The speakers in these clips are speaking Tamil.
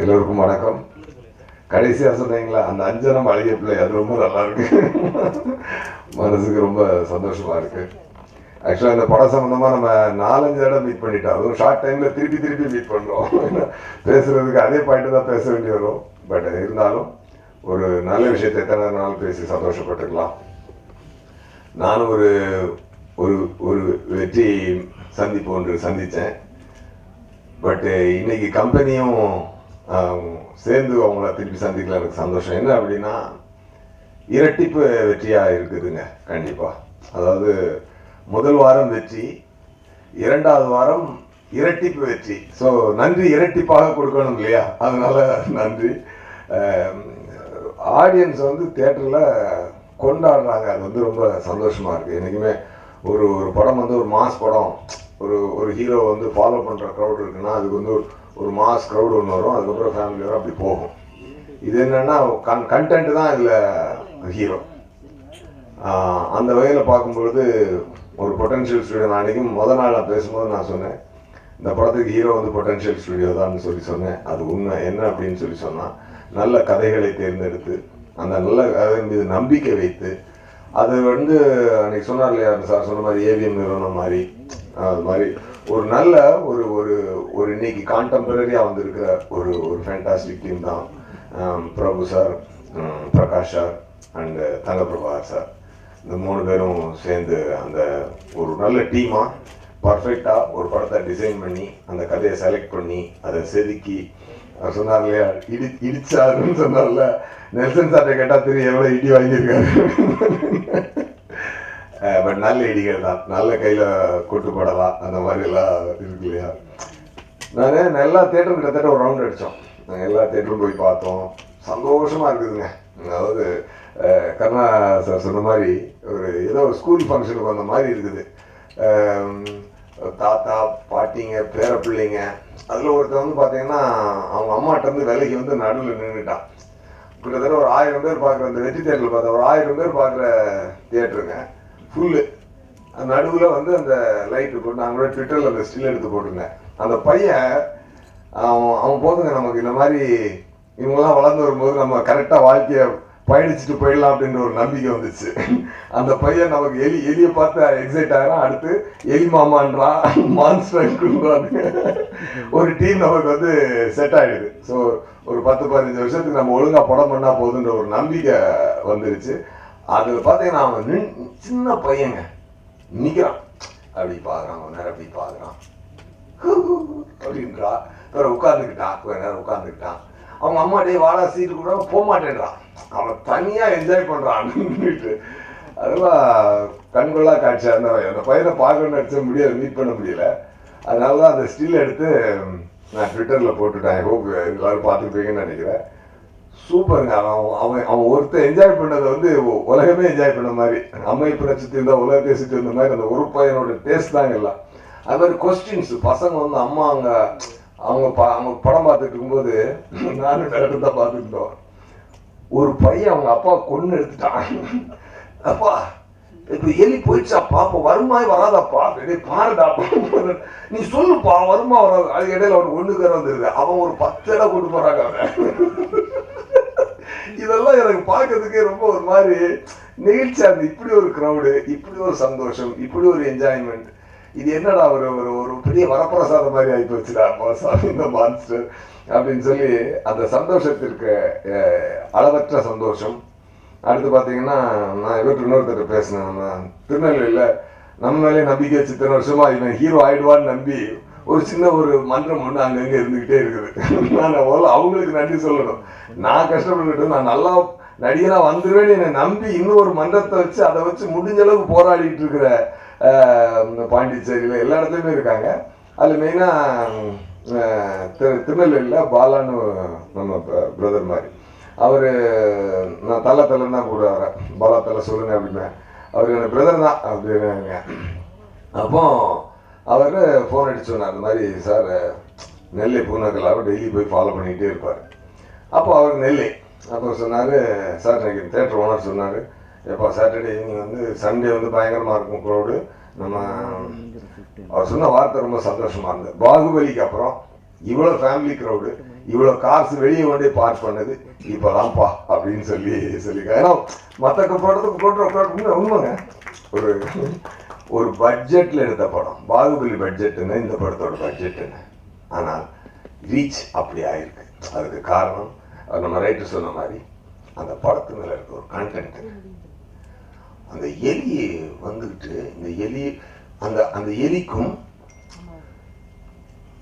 எல்லோருக்கும் வணக்கம். கடைசியாக சொன்னீங்களா அந்த அஞ்சனம் அழகிய பிள்ளை அது ரொம்ப நல்லா இருக்கு. மனசுக்கு ரொம்ப சந்தோஷமா இருக்கு. ஆக்சுவலாக இந்த படம் சம்மந்தமாக நம்ம நாலஞ்சு இடம் மீட் பண்ணிட்டோம். அதுவும் ஷார்ட் டைமில் திருப்பி திருப்பி மீட் பண்ணுறோம் பேசுறதுக்கு அதே பாயிண்ட் தான் பேச வேண்டி வரும். பட் இருந்தாலும் ஒரு நல்ல விஷயத்தை எத்தனை நாள் பேசி சந்தோஷப்பட்டுக்கலாம். நான் ஒரு ஒரு ஒரு வெற்றி சந்திப்பு ஒன்று சந்தித்தேன். பட்டு இன்னைக்கு கம்பெனியும் சேர்ந்து அவங்கள திருப்பி சந்திக்கல எனக்கு சந்தோஷம். என்ன அப்படின்னா இரட்டிப்பு வெற்றியாக இருக்குதுங்க கண்டிப்பாக அதாவது முதல் வாரம் வெற்றி இரண்டாவது வாரம் இரட்டிப்பு வெற்றி. ஸோ நன்றி இரட்டிப்பாக கொடுக்கணும் இல்லையா? அதனால நன்றி. ஆடியன்ஸ் வந்து தேட்டரில் கொண்டாடுறாங்க. அது வந்து ரொம்ப சந்தோஷமாக இருக்குது என்னைக்குமே ஒரு ஒரு படம் வந்து ஒரு மாஸ் படம் ஒரு ஒரு ஹீரோ வந்து ஃபாலோ பண்ணுற க்ரௌட் இருக்குன்னா அதுக்கு வந்து ஒரு ஒரு மாஸ் க்ரௌட் ஒன்று வரும் அதுக்கப்புறம் ஃபேமிலி வரும் அப்படி போகும். இது என்னென்னா கன் கண்டென்ட் தான் இதில் ஹீரோ அந்த வகையில் பார்க்கும்பொழுது ஒரு பொட்டன்ஷியல் ஸ்டுடியோ நான் அன்றைக்கும் முத நாள் நான் பேசும்போது நான் சொன்னேன் இந்த படத்துக்கு ஹீரோ வந்து பொட்டன்ஷியல் ஸ்டுடியோ தான் சொல்லி சொன்னேன். அது உண்மை என்ன அப்படின்னு சொல்லி சொன்னால் நல்ல கதைகளை தேர்ந்தெடுத்து அந்த நல்ல கதை மீது நம்பிக்கை வைத்து அது வந்து அன்றைக்கி சொன்னார் இல்லையா சார் சொன்ன மாதிரி ஏவிஎம் நிறுவனம் மாதிரி அது மாதிரி ஒரு நல்ல ஒரு ஒரு ஒரு இன்னைக்கு கான்டெம்பரரியாக வந்திருக்கிற ஒரு ஒரு ஃபேண்டாஸ்டிக் டீம் தான் Prabhu sir Prakash sir and Thangaprabha sir. இந்த மூணு பேரும் சேர்ந்து அந்த ஒரு நல்ல டீமாக பர்ஃபெக்டாக ஒரு படத்தை டிசைன் பண்ணி அந்த கதையை செலக்ட் பண்ணி அதை செதுக்கி அவர் சொன்னார் இல்லையா இடி இடிச்சாருன்னு சொன்னார்ல. நெல்சன் சார்ட்ட கேட்டால் தெரியும் எவ்வளோ இடி வாங்கியிருக்காரு. பட் நல்ல ஐடிகள் தான். நல்ல கையில் கூட்டு போடலாம் அந்த மாதிரி எல்லாம் இருக்கு இல்லையா? நாங்கள் எல்லா தேட்டரும் கிட்டத்தட்ட ஒரு ரவுண்ட் அடித்தோம் நாங்கள் எல்லா தேட்டரும் போய் பார்த்தோம். சந்தோஷமாக இருக்குதுங்க. அதாவது கருணா சார் சொன்ன மாதிரி ஒரு ஏதோ ஒரு ஸ்கூல் ஃபங்க்ஷனுக்கு வந்த மாதிரி இருக்குது. தாத்தா பாட்டிங்க பேர பிள்ளைங்க. அதில் ஒருத்தர் வந்து பார்த்தீங்கன்னா அவங்க அம்மாட்டேருந்து விலைக்கு வந்து நடுவில் நின்றுட்டான் கிட்டத்தட்ட ஒரு ஆயிரம் பேர் பார்க்குற அந்த வெற்றி தேட்டரில் பார்த்தா ஒரு ஆயிரம் பேர் பார்க்குற தியேட்டருங்க ஃபுல்லு நடுவில் வந்து அந்த லைட் போட்டு நான் கூட ட்விட்டரில் அந்த ஸ்டில் எடுத்து போட்டிருந்தேன். அந்த பையன் அவன் அவன் போதுங்க நமக்கு. இந்த மாதிரி இவங்கெல்லாம் வளர்ந்து வரும்போது நம்ம கரெக்டாக வாழ்க்கையை பயணிச்சுட்டு போயிடலாம் அப்படின்ற ஒரு நம்பிக்கை வந்துச்சு. அந்த பையன் நமக்கு எலி எலியை பார்த்து எக்ஸைட் ஆகிறான். அடுத்து எலி மாமான்றான் மான்ஸ்டர் ஒரு டீம் நமக்கு வந்து செட் ஆகிடுது ஸோ ஒரு பத்து பதினஞ்சு வருஷத்துக்கு நம்ம ஒழுங்காக படம் பண்ணால் போதுன்ற ஒரு நம்பிக்கை வந்துருச்சு. அதில் பார்த்தீங்கன்னா அவன் நின் சின்ன பையங்க. நிற்கிறான் அப்படி பார்க்குறான் கொஞ்ச நேரம் அப்படி பார்க்குறான் அப்படின்றா. வேற உட்காந்துக்கிட்டான் கொஞ்ச நேரம் உட்காந்துக்கிட்டான் அவங்க அம்மா டே வாடா சீட்டு கூட போக மாட்டேன்றான் அவன் தனியாக என்ஜாய் பண்ணுறான் அதெல்லாம் கண்கொள்ளா காட்சியாக இருந்தவன் அந்த பையனை பார்க்கணும்னு நினைச்ச முடியாது மீட் பண்ண முடியல. அதனால தான் அந்த ஸ்டில் எடுத்து நான் ட்விட்டரில் போட்டுட்டேன். ஹோப் எல்லாரும் பார்த்துருப்பீங்கன்னு நினைக்கிறேன். சூப்பருங்க. அவன் அவன் அவன் ஒருத்தன் என்ஜாய் பண்ணதை வந்து உலகமே என்ஜாய் பண்ண மாதிரி. அம்மை பிரச்சனை இருந்தால் உலகத்தை சுற்றி இருந்த மாதிரி அந்த ஒரு பையனோட டேஸ்ட் தாங்க எல்லாம். அது மாதிரி கொஸ்டின்ஸ் பசங்க வந்து அம்மா அங்க அவங்க ப- அவங்க படம் பார்த்துட்டு இருக்கும்போது நானும் டேரக்டர் தான் பார்த்துட்டு இருந்தோம். ஒரு பையன் அவங்க அப்பா கொண்டு எடுத்துட்டான். அப்பா இப்போ எலி போயிடுச்சா பாப்பா வருமாய் வராதாப்பா? டேய் பாருடா நீ சொல்லுப்பா வருமா வராது? அது இடையில அவனுக்கு ஒண்ணுக்கு வந்துருது அவன் ஒரு பத்து இடம் கொண்டு போறாங்க அவன். இதெல்லாம் எனக்கு பார்க்கறதுக்கே ரொம்ப ஒரு மாதிரி நெகிழ்ச்சியாக இருந்து இப்படி ஒரு க்ரௌடு இப்படி ஒரு சந்தோஷம் இப்படி ஒரு என்ஜாய்மெண்ட் இது என்னடா ஒரு ஒரு ஒரு பெரிய வரப்பிரசாதம் மாதிரி ஆகி போச்சுடா சாமி இந்த மான்ஸ்டர் அப்படின்னு சொல்லி அந்த சந்தோஷத்திற்கு அளவற்ற சந்தோஷம். அடுத்து பார்த்தீங்கன்னா நான் இவருக்கு இன்னொருத்தர் பேசினேன். நம்ம திருநெல்வேலியில் நம்ம மேலே நம்பிக்கை வச்சு இத்தனை வருஷமா இவன் ஹீரோ ஆயிடுவான்னு நம்பி ஒரு சின்ன ஒரு மன்றம் ஒன்று அங்கங்கே இருந்துக்கிட்டே இருக்குது. நான் முதல்ல அவங்களுக்கு நன்றி சொல்லணும். நான் கஷ்டப்பட்டு நான் நல்லா நடிகராக வந்துருவேன் என்னை நம்பி இன்னும் ஒரு மன்றத்தை வச்சு அதை வச்சு முடிஞ்ச அளவுக்கு போராடிட்டு இருக்கிற இந்த பாண்டிச்சேரியில் எல்லா இடத்துலையுமே இருக்காங்க. அதில் மெயினாக திருநெல்வேலியில் பாலான்னு நம்ம பிரதர் மாதிரி. அவர் நான் தலை தலைன்னா தான் கூடுவார பாலா தலை சொல்லுங்க அப்படின்னு அவர் எனக்கு பிரதர் தான். அப்படின்னாங்க அப்போ அவர் ஃபோன் அடிச்சு சொன்னார் இந்த மாதிரி சார் நெல்லை பூனக்கலாவை டெய்லி போய் ஃபாலோ பண்ணிக்கிட்டே இருப்பார். அப்போ அவர் நெல்லை அப்போ சொன்னார் சார் இன்னைக்கு தேட்டர் ஓனர் சொன்னார் எப்போ சாட்டர்டே ஈவினிங் வந்து சண்டே வந்து பயங்கரமாக இருக்கும் க்ரௌடு நம்ம அவர் சொன்ன வார்த்தை ரொம்ப சந்தோஷமாக இருந்தது. பாகுபலிக்கு அப்புறம் இவ்வளோ ஃபேமிலி க்ரௌடு இவ்வளோ காசு வெளியே கொண்டே பார்க் பண்ணது இப்போதான்ப்பா அப்படின்னு சொல்லி சொல்லியிருக்காங்க ஏன்னா மற்ற படத்துக்கு போட்டு உண்மைங்க. ஒரு ஒரு பட்ஜெட்டில் எடுத்த படம். பாகுபலி பட்ஜெட்டுன்னு இந்த படத்தோட பட்ஜெட்டுன்னு ஆனால் ரீச் அப்படி ஆயிருக்கு. அதுக்கு காரணம் அது நம்ம ரைட்டர் சொன்ன மாதிரி அந்த படத்து மேலே இருக்க ஒரு கண்டென்ட் அந்த எலி வந்துக்கிட்டு இந்த எலி அந்த அந்த எலிக்கும்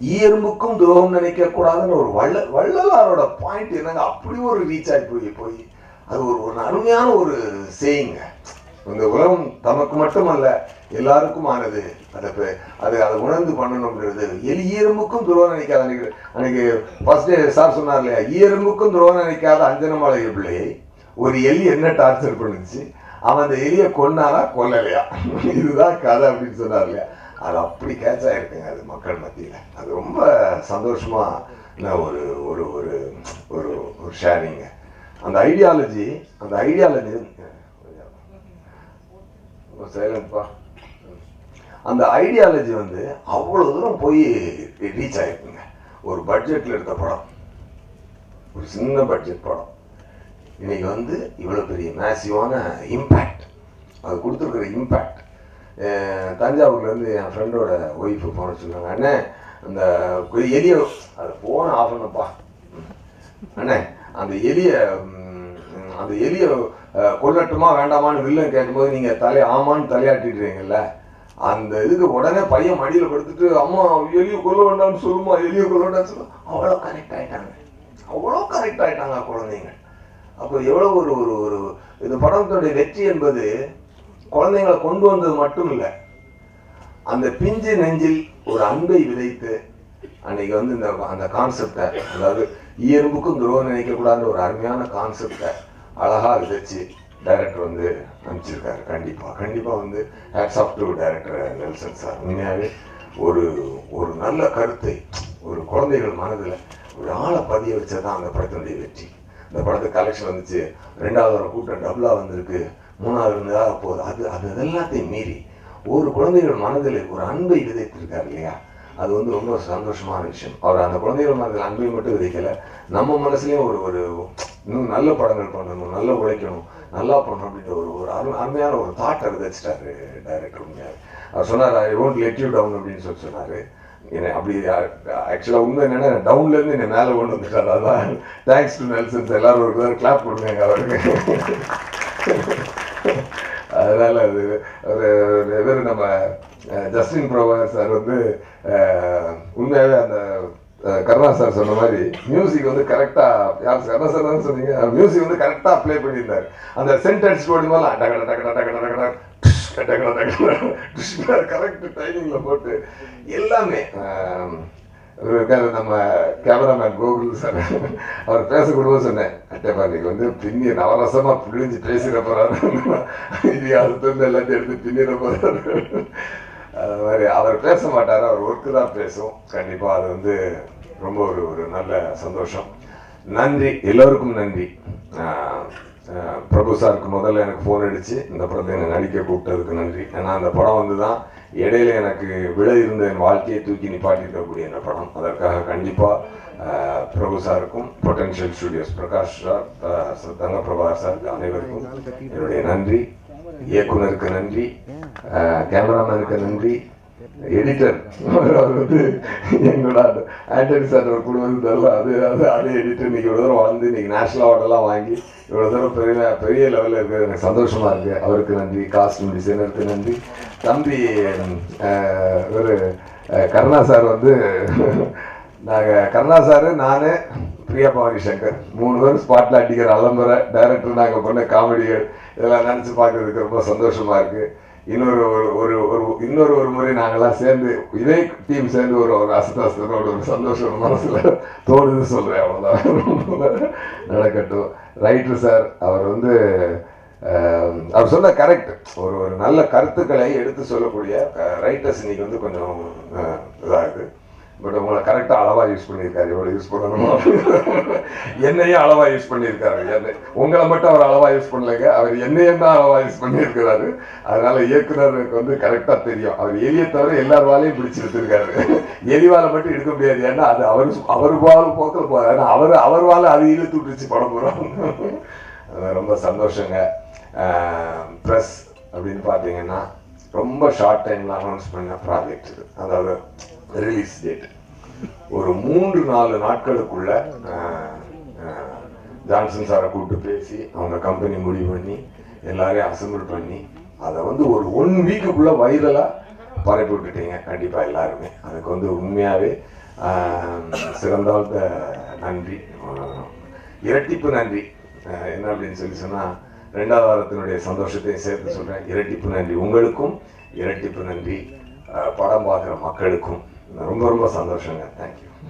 ஈயரும்புக்கும் துரோகம் நினைக்கக்கூடாதுன்னு ஒரு வள்ள வள்ளலாரோட பாயிண்ட் என்னங்க? அப்படி ஒரு ரீச் ஆகி போய் போய் அது ஒரு ஒரு அருமையான ஒரு செய்யுங்க இந்த உலகம் தமக்கு மட்டுமல்ல எல்லாருக்கும் ஆனது அதை அது அதை உணர்ந்து பண்ணணும்ன்றது. எலி ஈரமுக்கும் துரோகம் நினைக்காத அன்னைக்கு அன்னைக்கு ஃபர்ஸ்ட் டே சார் சொன்னார் இல்லையா? ஈரமுக்கும் துரோகம் நினைக்காத அஞ்சனமாலை பிள்ளையை ஒரு எலி என்ன டார்ச்சர் பண்ணுச்சு? அவன் அந்த எலியை கொன்னாரா கொல்லலையா? இதுதான் கதை அப்படின்னு சொன்னார் இல்லையா? அது அப்படி கேட்ச் ஆகிருக்குங்க அது மக்கள் மத்தியில். அது ரொம்ப சந்தோஷமா நான் ஒரு ஒரு ஒரு ஒரு ஒரு ஷேரிங்க அந்த ஐடியாலஜி அந்த ஐடியாலஜி சைலண்ட்ப்பா அந்த ஐடியாலஜி வந்து அவ்வளோ தூரம் போய் ரீச் ஆகிருக்குங்க ஒரு பட்ஜெட்டில் எடுத்த படம். ஒரு சின்ன பட்ஜெட் படம். இன்னைக்கு வந்து இவ்வளோ பெரிய மேசிவான இம்பேக்ட் அது கொடுத்துருக்குற இம்பேக்ட் தஞ்சாவூர்லேருந்து என் ஃப்ரெண்டோட ஒய்ஃபு போன சொன்னாங்க அண்ணே அந்த கொ- எலிய அது போன ஆஃப் பண்ணப்பா அண்ணே அந்த எலிய அந்த எலிய கொல்லட்டுமா வேண்டாமான்னு வில்லன் கேட்கும்போது நீங்கள் தலையை ஆமான்னு தலையாட்டிடுறீங்கல்ல. அந்த இதுக்கு உடனே பையன் மடியில் படுத்துட்டு அம்மா எலியை கொல்ல வேண்டாம்னு சொல்லுமா எலியை கொல்ல வேண்டாம்னு சொல்லும்? அவ்வளோ கரெக்ட் ஆயிட்டாங்க. அவ்வளோ கரெக்ட் ஆயிட்டாங்க குழந்தைங்க. அப்போ எவ்வளோ ஒரு ஒரு ஒரு இந்த படத்துடைய வெற்றி என்பது குழந்தைங்களை கொண்டு வந்தது மட்டும் இல்லை. அந்த பிஞ்சு நெஞ்சில் ஒரு அன்பை விதைத்து அன்னைக்கு வந்து இந்த அந்த கான்செப்டை அதாவது இயல்புக்கும் துரோகம் நினைக்கக்கூடாதுன்ற ஒரு அருமையான கான்செப்டை அழகாக விதைச்சு டைரக்டர் வந்து அனுப்பிச்சிருக்காரு. கண்டிப்பாக கண்டிப்பாக வந்து hats off to director Nelson sir உண்மையாகவே ஒரு ஒரு நல்ல கருத்தை ஒரு குழந்தைகள் மனதில் ஒரு ஆளை பதிய வச்சதான் அந்த படத்தினுடைய வெற்றி. இந்த படத்துக்கு கலெக்ஷன் வந்துச்சு. ரெண்டாவது ஒரு கூட்டம் டபுளாக வந்திருக்கு. மூணாவது இருந்ததாக போகுது. அது அது எல்லாத்தையும் மீறி ஒரு குழந்தைகள் மனதில் ஒரு அன்பை விதைத்திருக்காரு இல்லையா? அது வந்து ரொம்ப சந்தோஷமான விஷயம். அவர் அந்த குழந்தைகள் மனதில் அன்பை மட்டும் விதைக்கலை. நம்ம மனசுலேயும் ஒரு ஒரு இன்னும் நல்ல படங்கள் பண்ணணும் நல்லா உழைக்கணும் நல்லா பண்ணணும் அப்படின்ற ஒரு ஒரு அரு அருமையான ஒரு தாட்டை விதைச்சிட்டாரு டைரக்டர் உண்மையார் அவர் சொன்னார் I won't let you down அப்படின்னு சொல்லி சொன்னாரு. என்னை அப்படி ஆக்சுவலாக உண்மை என்னன்னா டவுன்ல இருந்து என்னை மேலே கொண்டு வந்துட்டார். அதான் தேங்க்ஸ் டு நெல்சன்ஸ் எல்லாரும் ஒரு பேர் கிளாப் கொடுங்க அவருக்கு. அதனால அது ஒரு இவர் நம்ம ஜஸ்டின் ப்ரோவர் சார் வந்து உண்மையாகவே உண்மையாவே அந்த கருணா சார் சொன்ன மாதிரி மியூசிக் வந்து கரெக்டா யார் கருணா சார் தான் சொன்னீங்க? மியூசிக் வந்து கரெக்டா ப்ளே பண்ணியிருந்தார். அந்த சென்டென்ஸ் போடும்போது டகட டகட டகட டகட கரெக்ட் டைமிங்ல போட்டு எல்லாமே நம்ம கேமராமேன் கோகுல் சார் அவர் பேசக்கூடாது சொன்னேன். அட்டப்பா இன்னைக்கு வந்து பின்னி நவரசமா பிழிஞ்சு பேசிட போறாரு. இது அது எல்லாத்தையும் எடுத்து பின்னிட போறாரு. மாதிரி அவர் பேச மாட்டார் அவர் ஒர்க்கு தான் பேசும் கண்டிப்பாக அது வந்து ரொம்ப ஒரு ஒரு நல்ல சந்தோஷம். நன்றி எல்லோருக்கும் நன்றி. பிரபு சாருக்கு முதல்ல எனக்கு ஃபோன் அடிச்சு இந்த படத்தை என்னை நடிக்க கூப்பிட்டதுக்கு நன்றி. ஏன்னா அந்த படம் வந்து தான் இடையில எனக்கு விழ இருந்த என் வாழ்க்கையை தூக்கி நிப்பாட்டிருக்கக்கூடிய இந்த படம். அதற்காக கண்டிப்பாக பிரபு சாருக்கும் பொட்டன்ஷியல் ஸ்டுடியோஸ் பிரகாஷ் சார் தங்க பிரபாகர் சாருக்கு அனைவருக்கும் என்னுடைய நன்றி. இயக்குனருக்கு நன்றி. கேமராமேனுக்கு நன்றி. எடிட்டர் அவர் வந்து எங்களோட ஆண்டனி சார் ஒரு குடும்பத்தில் அது அது அதே எடிட்டர் இன்னைக்கு இவ்வளோ தூரம் வளர்ந்து இன்னைக்கு நேஷனல் அவார்டெல்லாம் வாங்கி இவ்வளோ தூரம் பெரிய பெரிய லெவலில் இருக்குது எனக்கு சந்தோஷமாக இருக்குது அவருக்கு நன்றி. காஸ்டியூம் டிசைனருக்கு நன்றி. தம்பி ஒரு கருணா சார் வந்து நாங்கள் கருணா சார் நான் பிரியா பவானி சங்கர் மூணு பேரும் ஸ்பாட்டில் அடிக்கிற அலம்பரை டைரக்டர் நாங்கள் பண்ண காமெடிகள் இதெல்லாம் நினச்சி பார்க்குறதுக்கு ரொம்ப சந்தோஷமாக இருக்குது இன்னொரு ஒரு ஒரு ஒரு இன்னொரு ஒரு முறை நாங்களாம் சேர்ந்து இதே டீம் சேர்ந்து ஒரு ஒரு அசதாசனோட ஒரு சந்தோஷம் மனசில் தோணுது சொல்கிறேன் அவ்வளோதான் நடக்கட்டும். ரைட்டர் சார் அவர் வந்து அவர் சொன்ன கரெக்ட் ஒரு ஒரு நல்ல கருத்துக்களை எடுத்து சொல்லக்கூடிய ரைட்டர்ஸ் இன்னைக்கு வந்து கொஞ்சம் இதாகுது. பட் உங்களை கரெக்டாக அளவாக யூஸ் பண்ணியிருக்காரு. எவ்வளோ யூஸ் பண்ணணுமோ? என்னையும் அளவாக யூஸ் பண்ணியிருக்காரு. என்னை உங்களை மட்டும் அவர் அளவாக யூஸ் பண்ணலைங்க. அவர் என்னையும் தான் அளவாக யூஸ் பண்ணியிருக்கிறாரு. அதனால இயக்குனருக்கு வந்து கரெக்டாக தெரியும். அவர் எலியை தவிர எல்லார் வாழையும் பிடிச்சி எடுத்திருக்காரு எலி மட்டும் எடுக்க முடியாது. ஏன்னா அது அவர் அவர் வாழ் போக்கில் போகாது ஏன்னா அவர் அவர் வாழை அது இழுத்து விட்டுருச்சு படம் போகிறோம் ரொம்ப சந்தோஷங்க. ப்ரெஸ் அப்படின்னு பார்த்தீங்கன்னா ரொம்ப ஷார்ட் டைமில் அனௌன்ஸ் பண்ண ப்ராஜெக்ட் இது. அதாவது ரிலீஸ் டேட் ஒரு மூன்று நாலு நாட்களுக்குள்ள ஜான்சன் சாரை கூப்பிட்டு பேசி அவங்க கம்பெனி முடிவு பண்ணி எல்லாரையும் அசம்பிள் பண்ணி அதை வந்து ஒரு ஒன் வீக்குக்குள்ள வைரலாக பரப்பி விட்டுட்டீங்க. கண்டிப்பாக எல்லாருமே. அதுக்கு வந்து உண்மையாகவே சிறந்தாழ்ந்த நன்றி. இரட்டிப்பு நன்றி. என்ன அப்படின்னு சொல்லி சொன்னால் ரெண்டாவது வாரத்தினுடைய சந்தோஷத்தையும் சேர்த்து சொல்கிறேன் இரட்டிப்பு நன்றி உங்களுக்கும் இரட்டிப்பு நன்றி படம் பார்க்குற மக்களுக்கும். ரொம்ப ரொம்ப சந்தோஷங்க. தேங்க்யூ